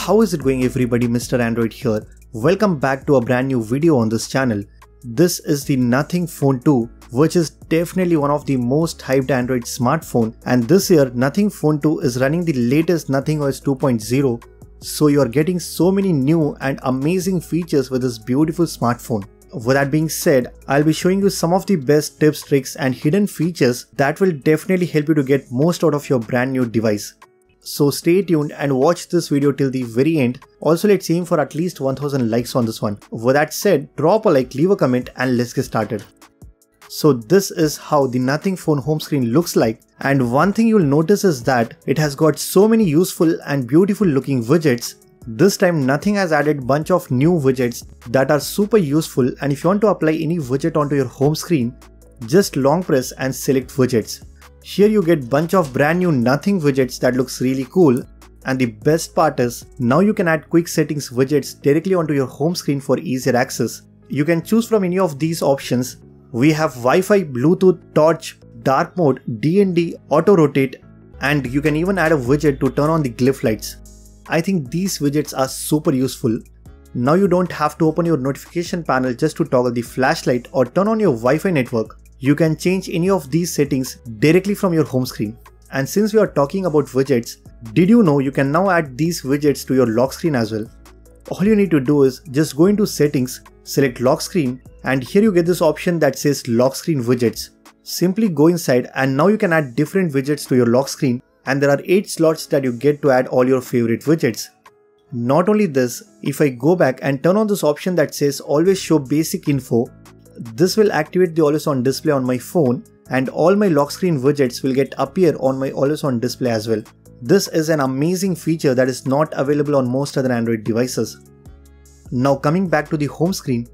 How is it going everybody Mr. Android here. Welcome back to a brand new video on this channel. This is the Nothing Phone 2 which is definitely one of the most hyped Android smartphone and this year Nothing Phone 2 is running the latest Nothing OS 2.0 so you are getting so many new and amazing features with this beautiful smartphone. With that being said, I'll be showing you some of the best tips, tricks and hidden features that will definitely help you to get most out of your brand new device. So stay tuned and watch this video till the very end. Also let's aim for at least 1000 likes on this one. With that said, drop a like, leave a comment and let's get started. So this is how the Nothing phone home screen looks like and one thing you'll notice is that it has got so many useful and beautiful looking widgets. This time Nothing has added bunch of new widgets that are super useful and if you want to apply any widget onto your home screen, just long press and select widgets. Here you get bunch of brand new Nothing widgets that looks really cool and the best part is now you can add quick settings widgets directly onto your home screen for easier access. You can choose from any of these options we have Wi-Fi, Bluetooth, torch, dark mode, DND, auto rotate and you can even add a widget to turn on the glyph lights. I think these widgets are super useful. Now you don't have to open your notification panel just to toggle the flashlight or turn on your Wi-Fi network. You can change any of these settings directly from your home screen. And since we are talking about widgets, did you know you can now add these widgets to your lock screen as well? All you need to do is just go into settings, select lock screen and here you get this option that says lock screen widgets. Simply go inside and now you can add different widgets to your lock screen and there are 8 slots that you get to add all your favorite widgets. Not only this, if I go back and turn on this option that says always show basic info, this will activate the always on display on my phone and all my lock screen widgets will get appear on my always on display as well. This is an amazing feature that is not available on most other Android devices. Now coming back to the home screen,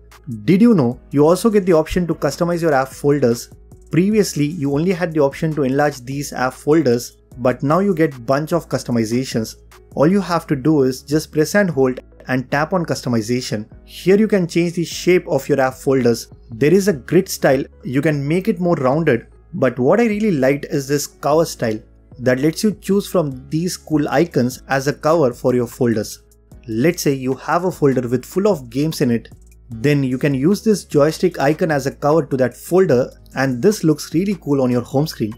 did you know you also get the option to customize your app folders? Previously, you only had the option to enlarge these app folders, but now you get bunch of customizations. All you have to do is just press and hold and tap on customization. Here you can change the shape of your app folders. There is a grid style, you can make it more rounded, but what I really liked is this cover style that lets you choose from these cool icons as a cover for your folders. Let's say you have a folder with full of games in it then you can use this joystick icon as a cover to that folder and this looks really cool on your home screen.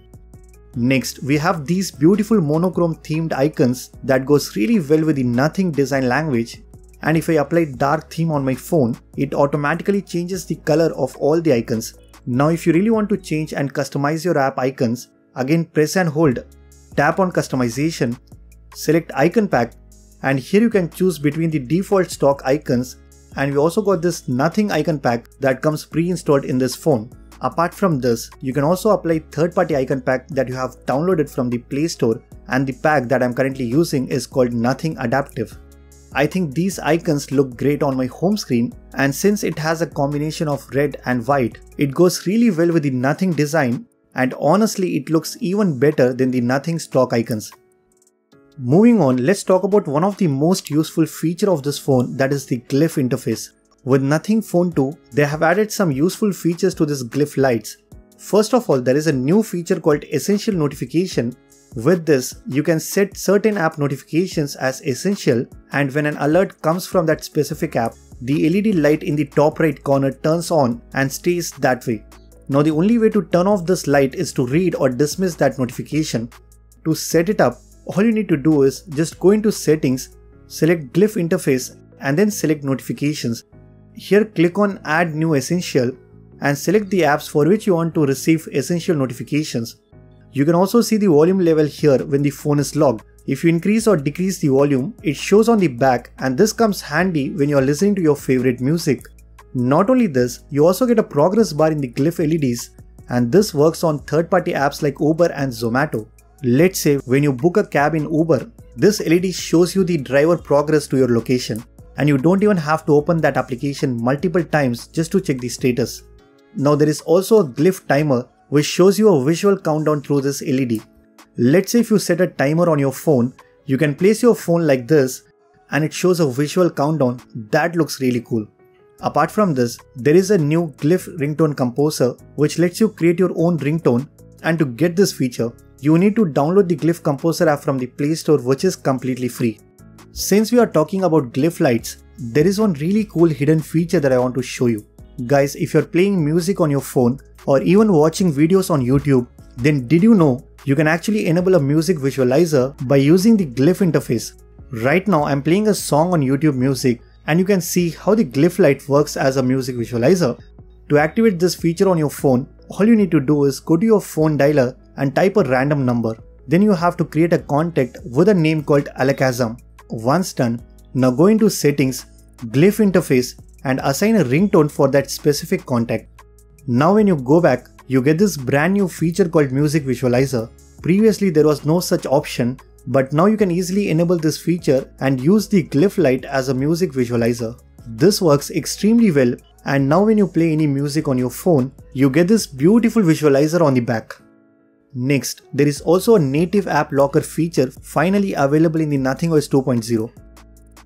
Next, we have these beautiful monochrome themed icons that goes really well with the Nothing design language and if I apply dark theme on my phone, it automatically changes the color of all the icons. Now if you really want to change and customize your app icons, again press and hold, tap on customization, select icon pack and here you can choose between the default stock icons and we also got this nothing icon pack that comes pre-installed in this phone. Apart from this, you can also apply third-party icon pack that you have downloaded from the Play Store and the pack that I'm currently using is called Nothing Adaptive. I think these icons look great on my home screen and since it has a combination of red and white, it goes really well with the Nothing design and honestly it looks even better than the Nothing stock icons. Moving on, let's talk about one of the most useful feature of this phone that is the glyph interface. With Nothing Phone 2, they have added some useful features to this glyph lights. First of all, there is a new feature called Essential Notification. With this, you can set certain app notifications as essential and when an alert comes from that specific app, the LED light in the top right corner turns on and stays that way. Now the only way to turn off this light is to read or dismiss that notification. To set it up, all you need to do is just go into settings, select glyph interface and then select notifications. Here click on add new essential and select the apps for which you want to receive essential notifications. You can also see the volume level here when the phone is locked. If you increase or decrease the volume, it shows on the back and this comes handy when you are listening to your favorite music. Not only this, you also get a progress bar in the glyph LEDs and this works on third-party apps like Uber and Zomato. Let's say when you book a cab in Uber, this LED shows you the driver progress to your location and you don't even have to open that application multiple times just to check the status. Now there is also a glyph timer which shows you a visual countdown through this LED. Let's say if you set a timer on your phone, you can place your phone like this and it shows a visual countdown that looks really cool. Apart from this, there is a new glyph ringtone composer which lets you create your own ringtone and to get this feature, you need to download the Glyph Composer app from the Play Store which is completely free. Since we are talking about glyph lights, there is one really cool hidden feature that I want to show you. Guys, if you're playing music on your phone or even watching videos on YouTube, then did you know you can actually enable a music visualizer by using the glyph interface. Right now I'm playing a song on YouTube Music and you can see how the glyph light works as a music visualizer. To activate this feature on your phone, all you need to do is go to your phone dialer and type a random number. Then you have to create a contact with a name called Alakazam. Once done, now go into settings, glyph interface and assign a ringtone for that specific contact. Now when you go back, you get this brand new feature called Music Visualizer. Previously there was no such option, but now you can easily enable this feature and use the glyph light as a music visualizer. This works extremely well and now when you play any music on your phone, you get this beautiful visualizer on the back. Next, there is also a native app locker feature finally available in the Nothing NothingOS 2.0.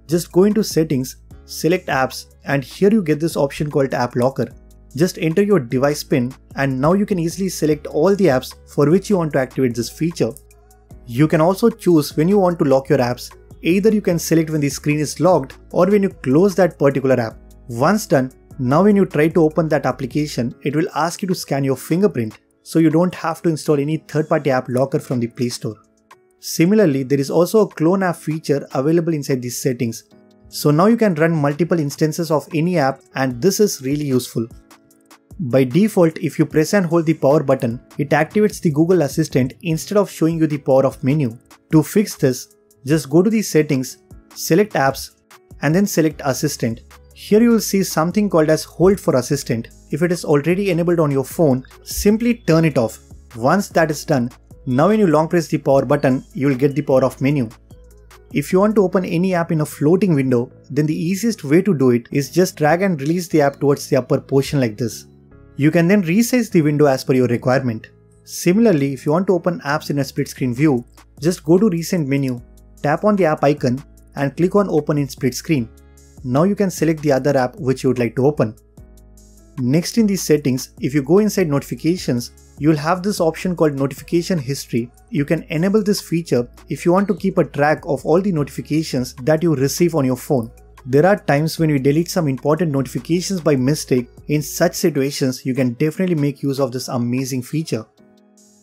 Just go into settings, select apps and here you get this option called app locker. Just enter your device pin and now you can easily select all the apps for which you want to activate this feature. You can also choose when you want to lock your apps. Either you can select when the screen is locked or when you close that particular app. Once done, now when you try to open that application, it will ask you to scan your fingerprint so you don't have to install any third-party app locker from the Play Store. Similarly, there is also a clone app feature available inside these settings. So now you can run multiple instances of any app and this is really useful. By default, if you press and hold the power button, it activates the Google Assistant instead of showing you the power off menu. To fix this, just go to the settings, select apps and then select assistant. Here you will see something called as hold for assistant. If it is already enabled on your phone, simply turn it off. Once that is done, now when you long press the power button, you will get the power off menu. If you want to open any app in a floating window, then the easiest way to do it is just drag and release the app towards the upper portion like this. You can then resize the window as per your requirement. Similarly, if you want to open apps in a split screen view, just go to recent menu, tap on the app icon and click on open in split screen. Now you can select the other app which you would like to open. Next in these settings, if you go inside notifications, you'll have this option called notification history. You can enable this feature if you want to keep a track of all the notifications that you receive on your phone. There are times when you delete some important notifications by mistake. In such situations, you can definitely make use of this amazing feature.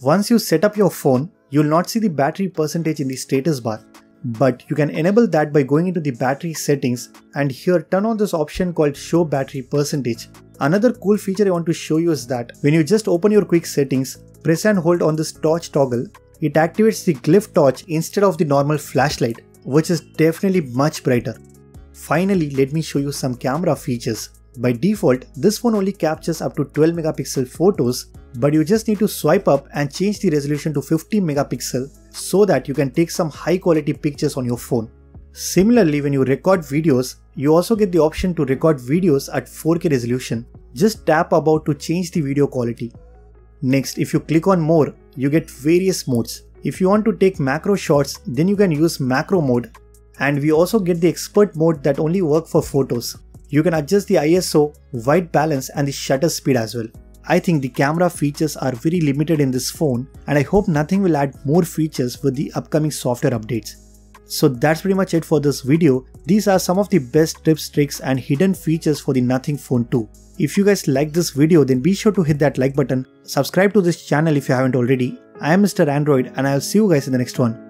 Once you set up your phone, you'll not see the battery percentage in the status bar. But you can enable that by going into the battery settings and here turn on this option called show battery percentage. Another cool feature I want to show you is that when you just open your quick settings, press and hold on this torch toggle, it activates the glyph torch instead of the normal flashlight, which is definitely much brighter. Finally, let me show you some camera features. By default, this phone only captures up to 12 megapixel photos, but you just need to swipe up and change the resolution to 50 megapixel so that you can take some high quality pictures on your phone. Similarly, when you record videos, you also get the option to record videos at 4K resolution. Just tap about to change the video quality. Next, if you click on more, you get various modes. If you want to take macro shots, then you can use macro mode. And we also get the expert mode that only work for photos. You can adjust the ISO, white balance and the shutter speed as well. I think the camera features are very limited in this phone and I hope nothing will add more features with the upcoming software updates. So that's pretty much it for this video. These are some of the best tips, tricks and hidden features for the Nothing Phone 2. If you guys like this video then be sure to hit that like button, subscribe to this channel if you haven't already. I am Mr. Android and I'll see you guys in the next one.